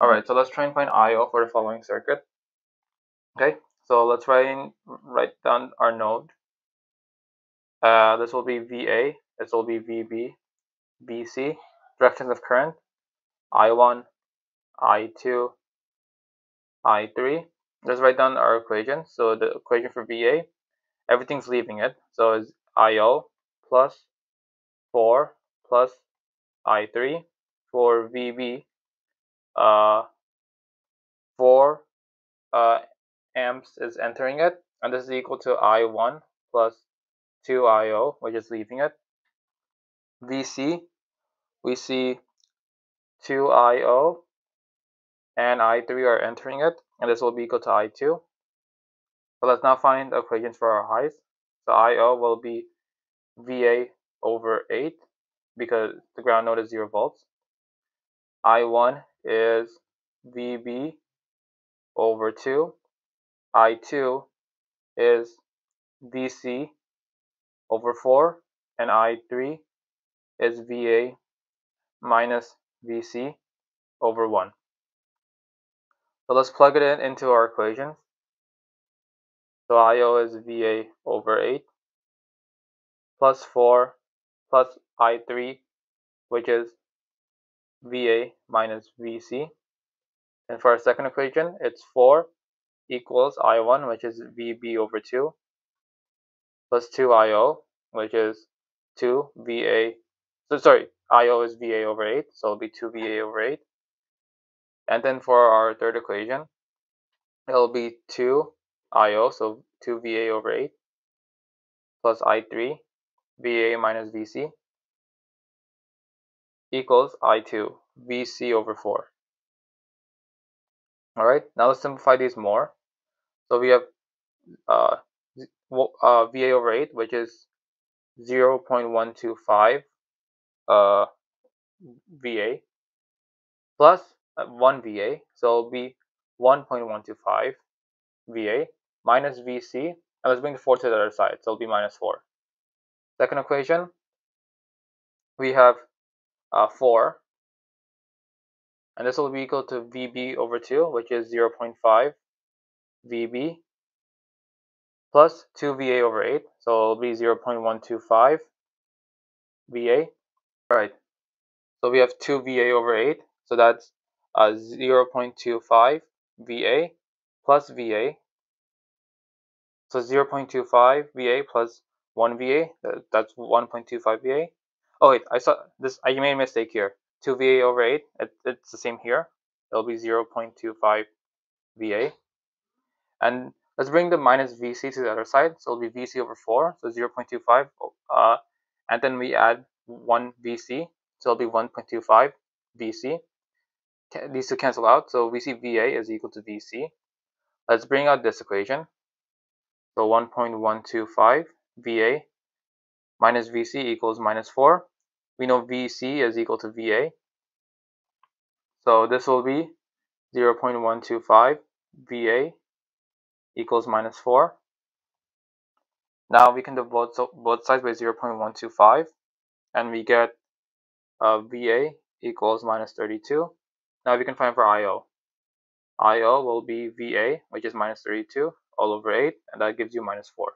Alright, so let's try and find IO for the following circuit. Okay, so let's try and write down our node. Uh, this will be VA, this will be VB, VC, directions of current, I1, I2, I3. Let's write down our equation. So the equation for VA, everything's leaving it. So it's IO plus 4 plus I3. For VB, 4 uh, amps is entering it, and this is equal to I1 plus 2IO, which is leaving it. VC, we see 2IO and I3 are entering it, and this will be equal to I2. So let's now find equations for our highs. So IO will be VA over 8 because the ground node is 0 volts. I1 is VB over 2. I2 is VC over 4. And I3 is VA minus VC over 1. So let's plug it in into our equations. So IO is VA over 8 plus 4 plus I3, which is VA minus VC. And for our second equation, it's 4 equals I1, which is VB over 2, plus 2IO, which is 2 VA. So sorry, IO is VA over 8, so it'll be 2 VA over 8. And then for our third equation, it'll be 2 IO, so 2 VA over 8, plus I3, VA minus VC, equals I2, VC over 4. Alright, now let's simplify these more. So we have uh, uh, VA over 8, which is 0 0.125 uh, VA, uh, 1 VA, so it'll be 1.125 VA, minus VC, and let's bring the 4 to the other side, so it'll be minus 4. Second equation, we have uh, 4. And this will be equal to VB over 2, which is 0 0.5 VB plus 2 VA over 8. So it'll be 0 0.125 VA. Alright, so we have 2 VA over 8. So that's uh, 0 0.25 VA plus VA. So 0 0.25 VA plus 1 VA, that's 1.25 VA. Oh wait, I saw this. I made a mistake here. 2 VA over 8. It, it's the same here. It'll be 0.25 VA. And let's bring the minus VC to the other side. So it'll be VC over 4. So 0.25. Uh, and then we add 1 VC. So it'll be 1.25 VC. These two cancel out. So VC VA is equal to VC. Let's bring out this equation. So 1.125 VA minus VC equals minus 4. We know VC is equal to VA. So this will be 0 0.125 VA equals minus 4. Now we can divide both, sides by 0 0.125 and we get uh, VA equals minus 32. Now we can find for IO. IO will be VA, which is minus 32 all over 8, and that gives you minus 4.